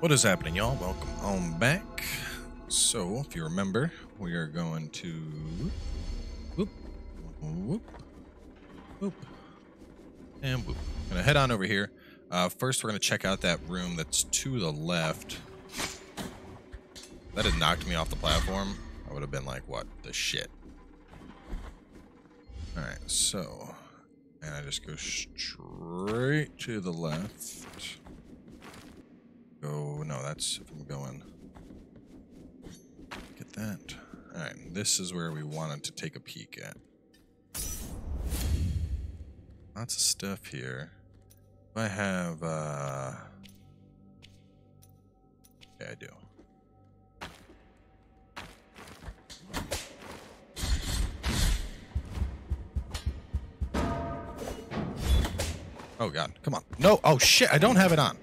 What is happening, y'all? Welcome on back. So, if you remember, we are going to whoop, whoop, whoop, and whoop. Gonna head on over here. Uh, first, we're gonna check out that room that's to the left. That had knocked me off the platform. I would have been like, what the shit? Alright, so. And I just go straight to the left. Go, no, that's if I'm going. Get that. Alright, this is where we wanted to take a peek at. Lots of stuff here. I have, uh... Yeah, I do. Oh god, come on. No, oh shit, I don't have it on.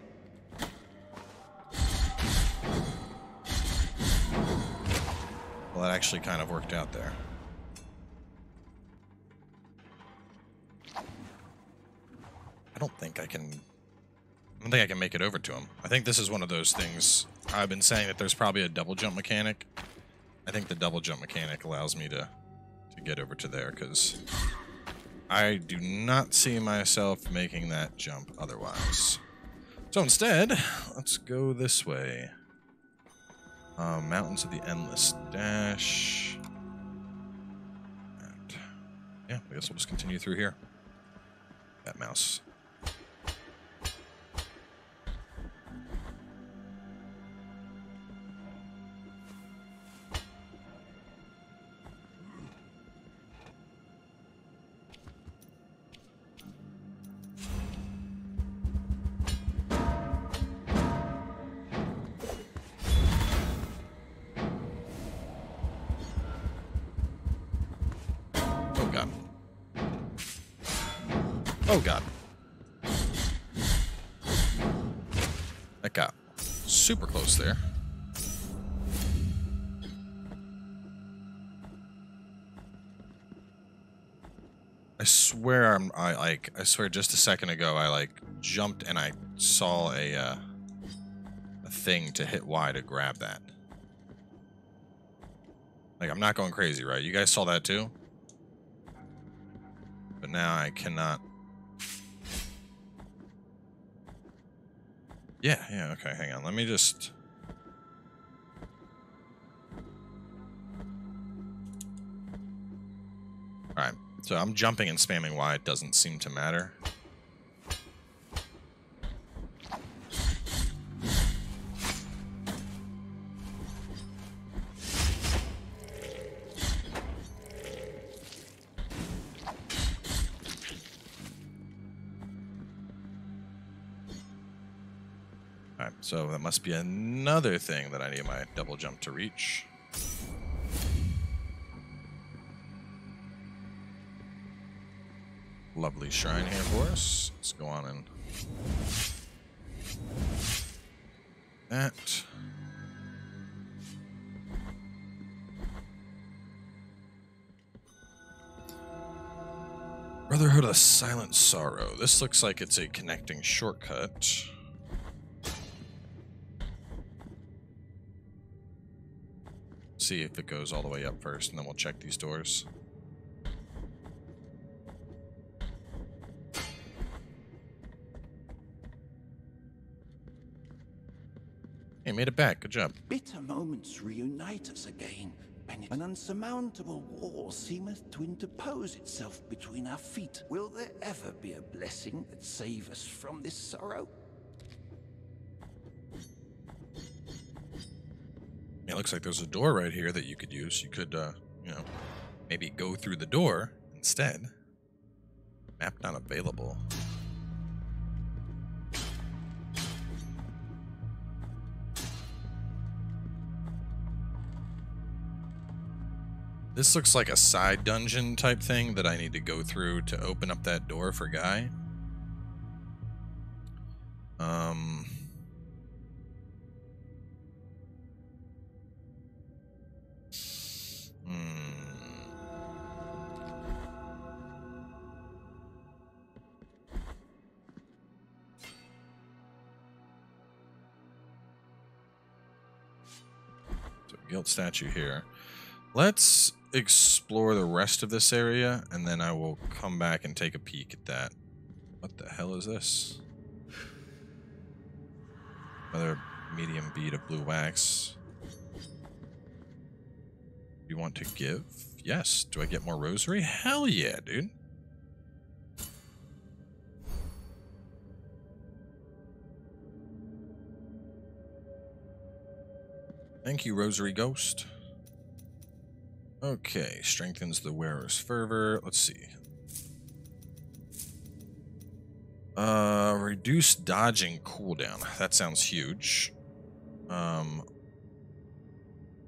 Actually kind of worked out there. I don't think I can... I don't think I can make it over to him. I think this is one of those things... I've been saying that there's probably a double jump mechanic. I think the double jump mechanic allows me to, to get over to there, because... I do not see myself making that jump otherwise. So instead, let's go this way. Uh, Mountains of the Endless Dusk. And yeah, I guess we'll just continue through here. That mouse. Oh god. That got super close there. I swear I'm I like I swear just a second ago I like jumped and I saw a uh, a thing to hit Y to grab that. Like I'm not going crazy, right? You guys saw that too? But now I cannot. Yeah, yeah, okay, hang on. Let me just. Alright, so I'm jumping and spamming Y. It doesn't seem to matter. Must be another thing that I need my double jump to reach. Lovely shrine here for us. Let's go on and that. Brotherhood of Silent Sorrow. This looks like it's a connecting shortcut. See if it goes all the way up first, and then we'll check these doors. Hey, made it back. Good job. Bitter moments reunite us again, and an unsurmountable wall seemeth to interpose itself between our feet. Will there ever be a blessing that save us from this sorrow? Looks like there's a door right here that you could use. You could, uh, you know, maybe go through the door instead. Map not available. This looks like a side dungeon type thing that I need to go through to open up that door for Guy. Statue here. Let's explore the rest of this area, and then I will come back and take a peek at that. What the hell is this? Another medium bead of blue wax. You want to give? Yes. Do I get more rosary? Hell yeah, dude. Thank you, Rosary Ghost. Okay, strengthens the wearer's fervor. Let's see. Uh, reduce dodging cooldown. That sounds huge. Um,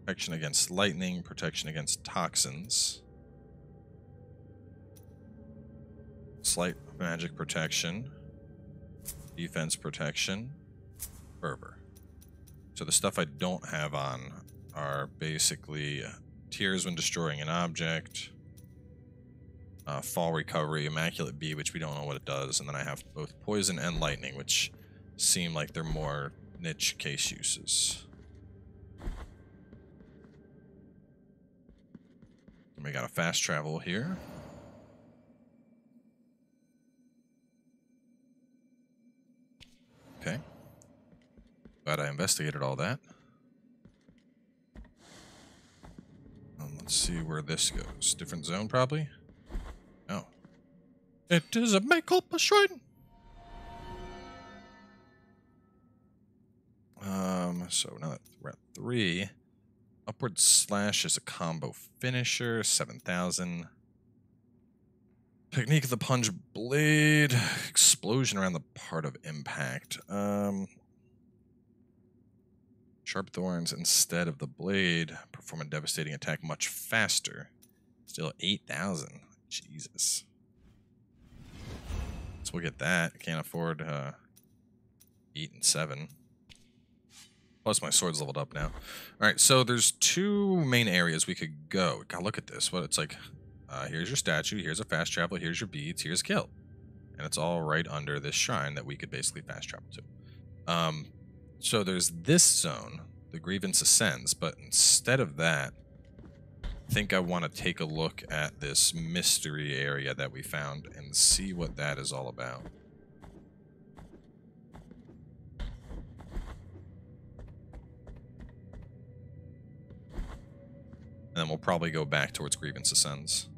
protection against lightning, protection against toxins. Slight magic protection. Defense protection. Fervor. So the stuff I don't have on are basically tears when destroying an object, uh, fall recovery, immaculate bead, which we don't know what it does, and then I have both poison and lightning, which seem like they're more niche case uses. And we got a fast travel here. Okay. Glad I investigated all that. Um, let's see where this goes. Different zone, probably? Oh. It is a culpa shrine! Um, so now that we're at three. Upward slash is a combo finisher, 7,000. Technique of the punch blade. Explosion around the part of impact. Um, Sharp thorns instead of the blade perform a devastating attack much faster. Still 8,000. Jesus. So we'll get that. Can't afford uh, 8 and 7. Plus my sword's leveled up now. Alright, so there's two main areas we could go. God, look at this. What it's like. Uh, here's your statue. Here's a fast travel. Here's your beads. Here's kill. And it's all right under this shrine that we could basically fast travel to. Um, so there's this zone, the grievance ascends, but instead of that, I think I want to take a look at this mystery area that we found and see what that is all about. And then we'll probably go back towards Grievance Ascends.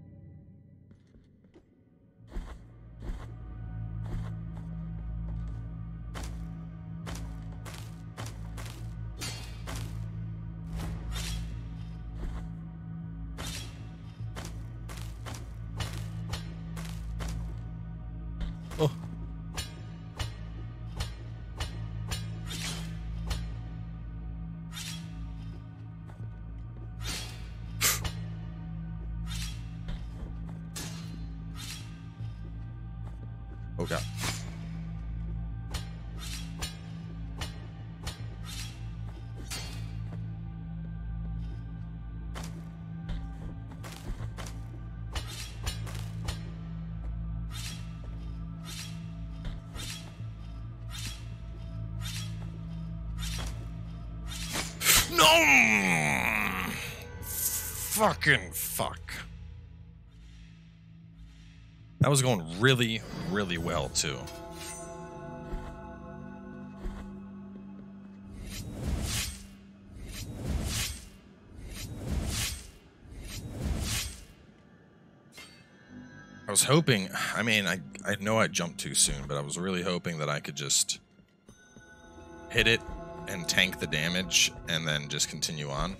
No! Fucking fuck. That was going really, really well, too. I was hoping, I mean, I, I know I jumped too soon, but I was really hoping that I could just hit it and tank the damage and then just continue on.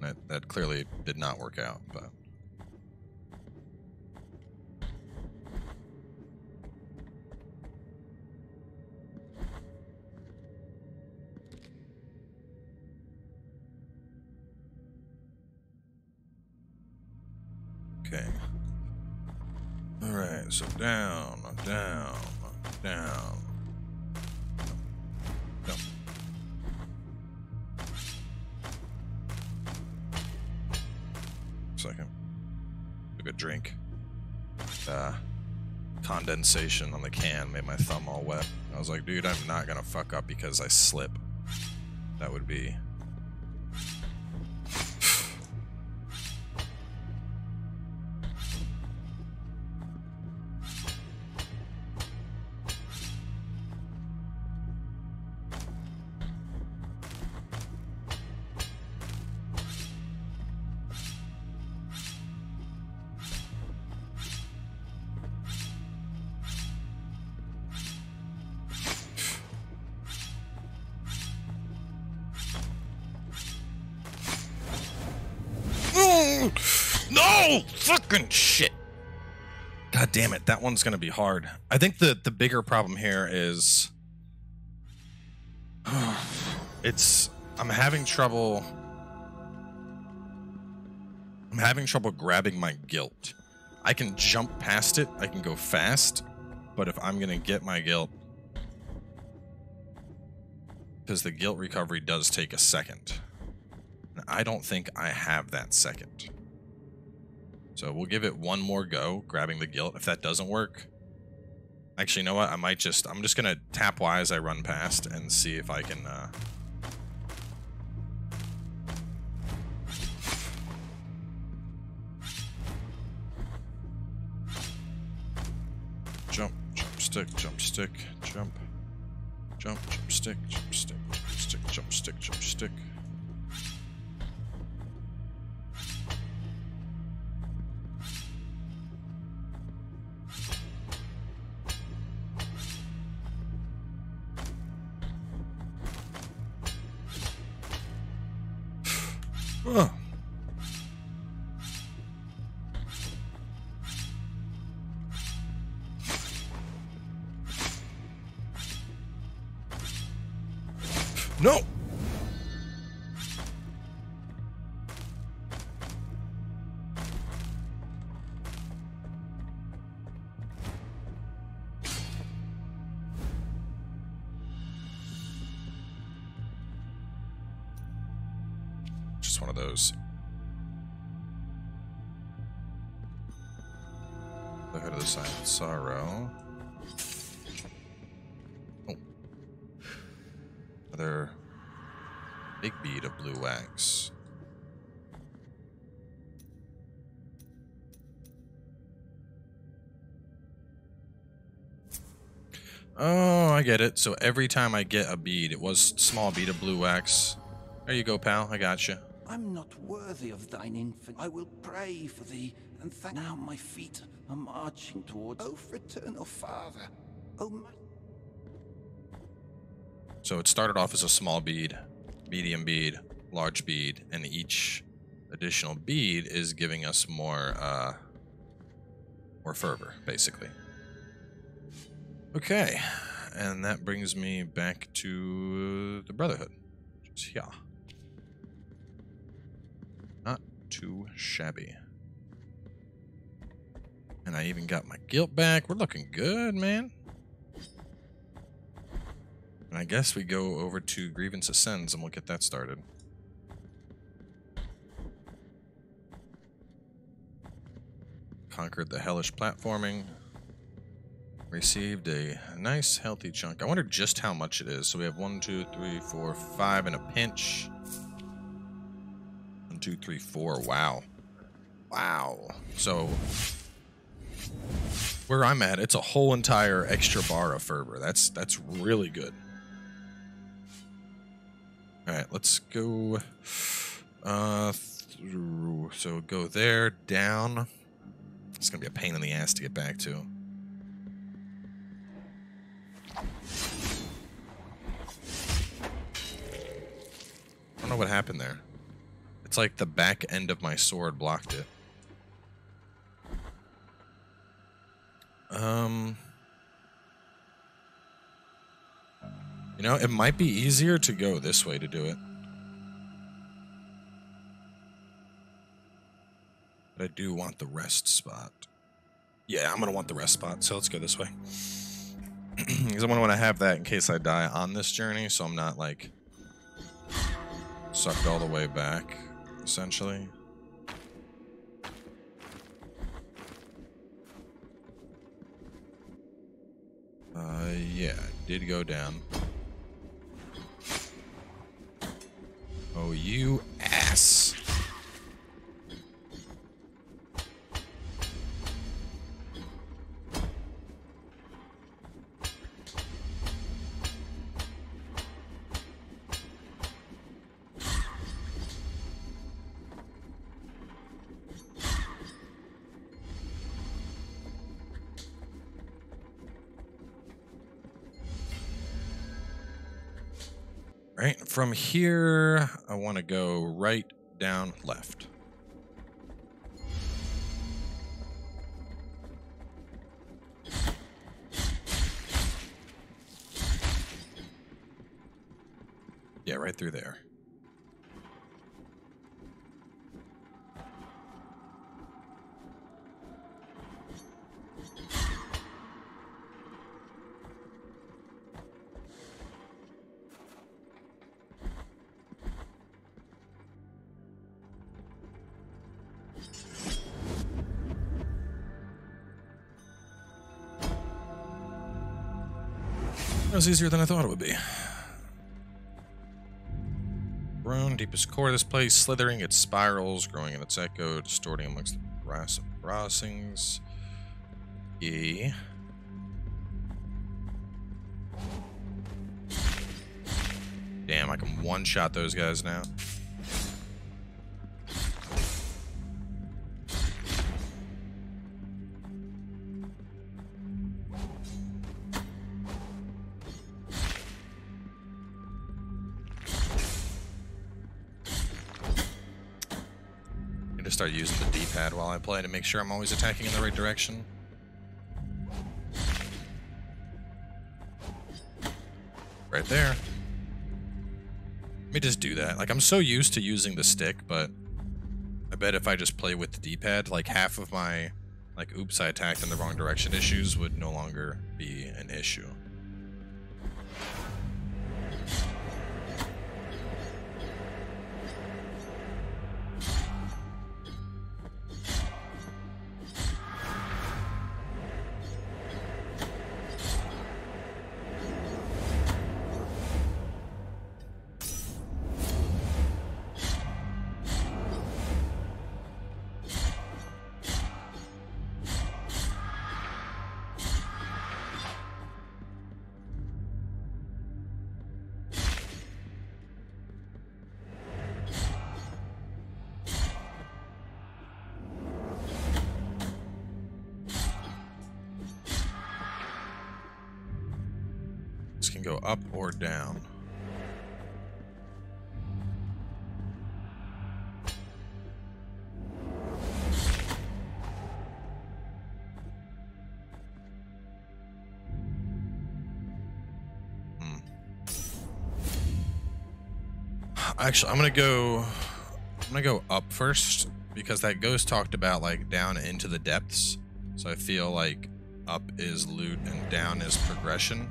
That, that clearly did not work out, but... Okay. Alright, so down, down, down. Second. Took a drink. Uh, condensation on the can made my thumb all wet. I was like, dude, I'm not gonna fuck up because I slip. that would be. God damn it, that one's gonna be hard. I think the the bigger problem here is it's I'm having trouble I'm having trouble grabbing my guilt. I can jump past it, I can go fast, but if I'm gonna get my guilt because the guilt recovery does take a second. I don't think I have that second. So we'll give it one more go, grabbing the guilt. If that doesn't work, actually, you know what? I might just, I'm just going to tap Y as I run past and see if I can, uh... Jump, jump stick, jump stick, jump, jump, jump stick, jump stick, jump stick, jump stick, jump stick. Ugh. Sorrow. Oh. Another big bead of blue wax. Oh, I get it. So every time I get a bead, it was small bead of blue wax. There you go, pal. I got you. I'm not worthy of thine infant. I will pray for thee, and thank now my feet are marching towards. O fraternal father, O my So it started off as a small bead, medium bead, large bead, and each additional bead is giving us more uh more fervor, basically. Okay. And that brings me back to the Brotherhood. Which is here. Too shabby. And I even got my guilt back. We're looking good, man. And I guess we go over to Grievance Ascends and we'll get that started. Conquered the hellish platforming. Received a nice healthy chunk. I wonder just how much it is. So we have one, two, three, four, five, and a pinch. Two, three, four. Wow. Wow. So where I'm at, it's a whole entire extra bar of fervor. That's that's really good. All right, let's go uh through. So go there, down. It's gonna be a pain in the ass to get back to. I don't know what happened there. It's like the back end of my sword blocked it. Um, you know, it might be easier to go this way to do it. But I do want the rest spot. Yeah, I'm gonna want the rest spot, so let's go this way. Because I'm gonna want to have that in case I die on this journey, so I'm not like sucked all the way back, essentially. Uh, yeah, did go down. Oh, you ass. Right, from here, I want to go right, down, left. That was easier than I thought it would be. Grown, deepest core of this place, slithering its spirals, growing in its echo, distorting amongst the brass of crossings. Yeah. Damn, I can one-shot those guys now. Start using the D-pad while I play to make sure I'm always attacking in the right direction. Right there. Let me just do that. Like, I'm so used to using the stick, but I bet if I just play with the D-pad, like half of my, like, oops, I attacked in the wrong direction issues would no longer be an issue. Go up or down. Hmm. Actually, I'm gonna go. I'm gonna go up first because that ghost talked about like down into the depths. So I feel like up is loot and down is progression.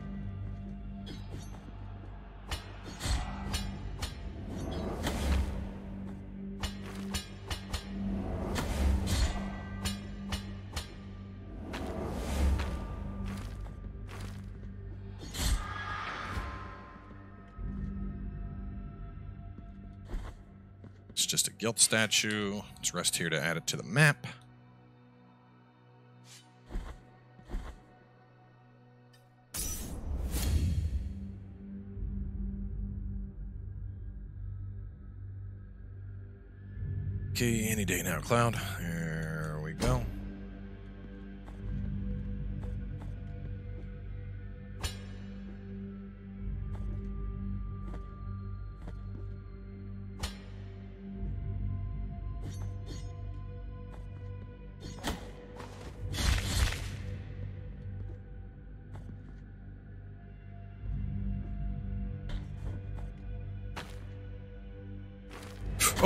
It's just a guilt statue. Let's rest here to add it to the map. Okay, any day now, Cloud. There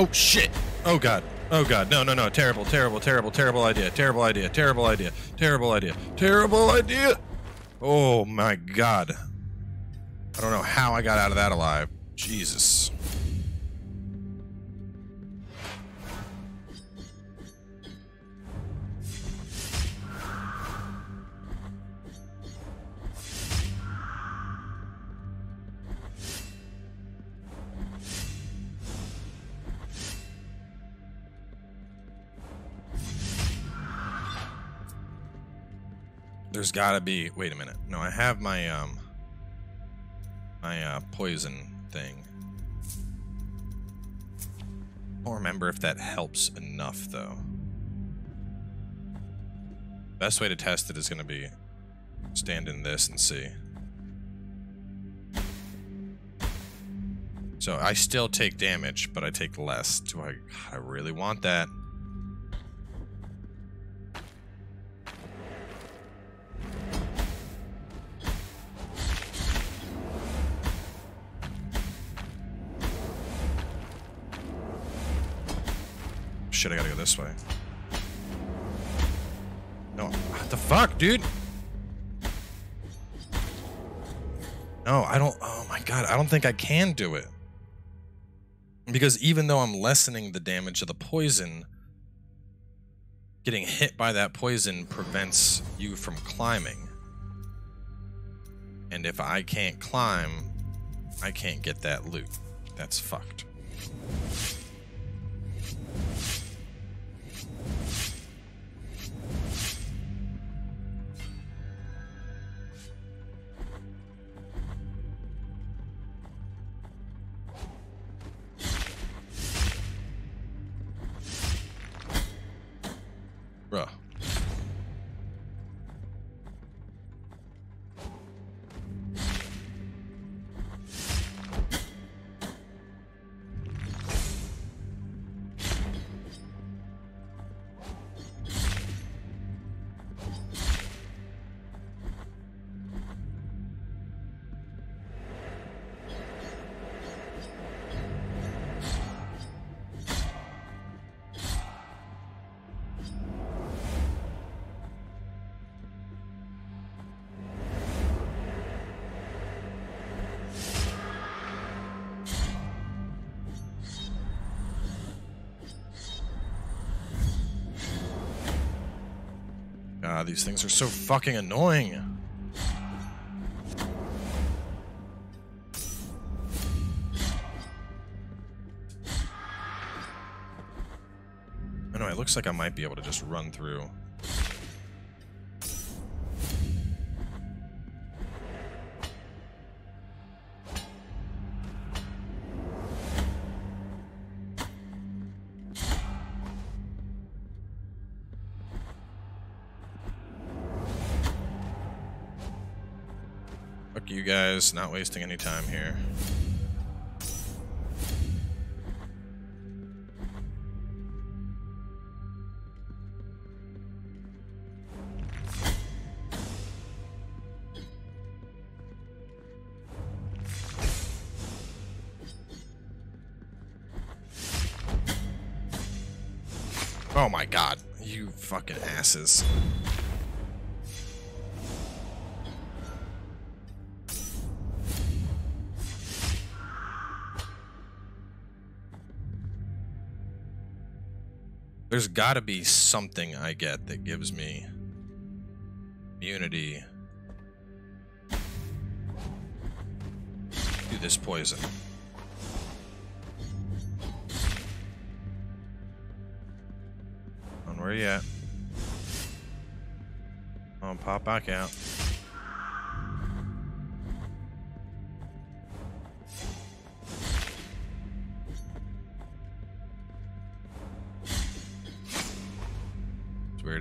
Oh shit! Oh god! Oh god! No! No! No! Terrible! Terrible! Terrible! Terrible idea! Terrible idea! Terrible idea! Terrible idea! Terrible idea! Oh my god! I don't know how I got out of that alive. Jesus. There's gotta be. Wait a minute. No, I have my um my uh, poison thing. I don't remember if that helps enough though. Best way to test it is gonna be stand in this and see. So I still take damage, but I take less. Do I? I really want that. This way. No, what the fuck, dude? No, I don't. Oh my god, I don't think I can do it. Because even though I'm lessening the damage of the poison, getting hit by that poison prevents you from climbing. And if I can't climb, I can't get that loot. That's fucked. God, these things are so fucking annoying. I know, it looks like I might be able to just run through. Guys, not wasting any time here. Oh my god, you fucking asses. There's got to be something I get that gives me immunity to this poison. On where you at? Oh, pop back out.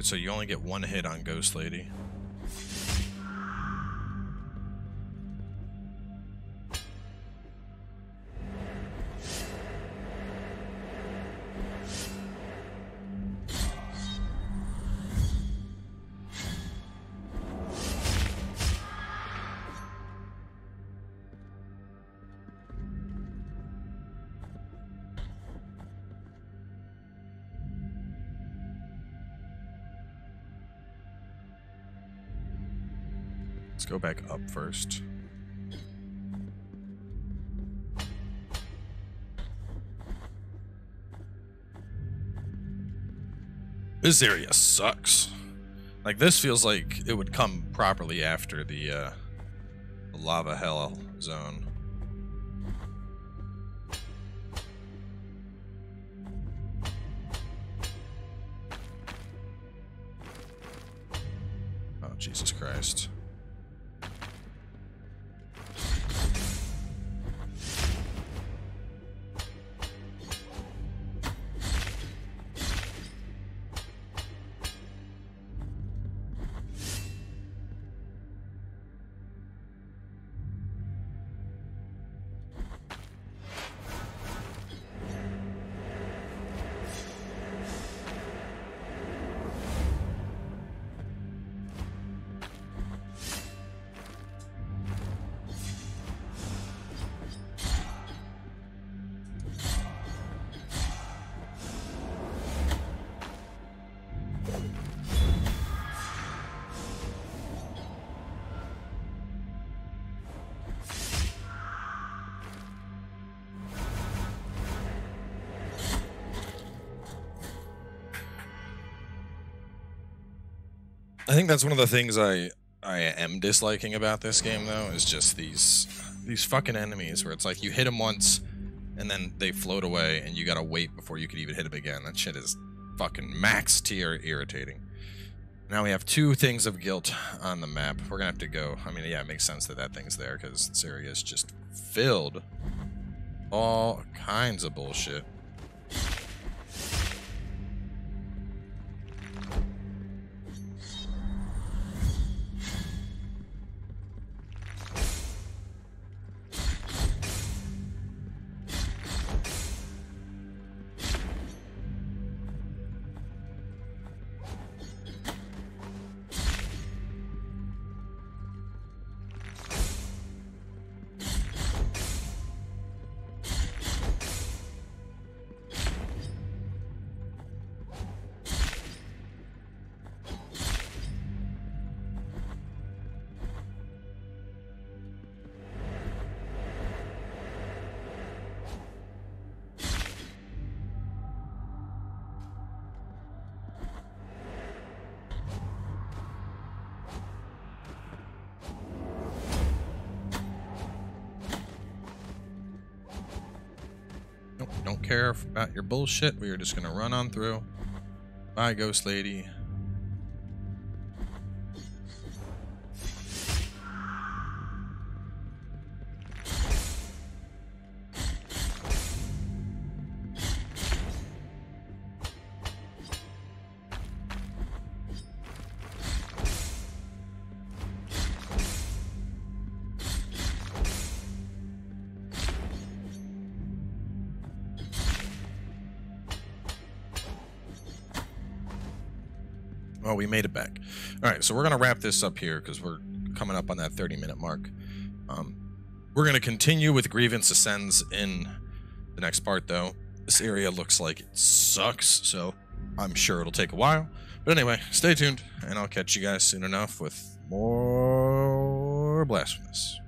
So you only get one hit on Ghost Lady. First. This area sucks. Like this feels like it would come properly after the uh the lava hell zone. Oh Jesus Christ. Think that's one of the things I I am disliking about this game though is just these these fucking enemies where it's like you hit them once and then they float away and you gotta wait before you can even hit them again. That shit is fucking max tier irritating. Now we have two things of guilt on the map. We're gonna have to go. I mean, yeah, it makes sense that that thing's there because this area is just filled all kinds of bullshit. Don't care about your bullshit. We are just gonna run on through. Bye, ghost lady. Made it back. All right, so we're gonna wrap this up here because we're coming up on that 30 minute mark. Um, we're gonna continue with Grievance Ascends in the next part, though. This area looks like it sucks, so I'm sure it'll take a while. But anyway, stay tuned, and I'll catch you guys soon enough with more blasphemous.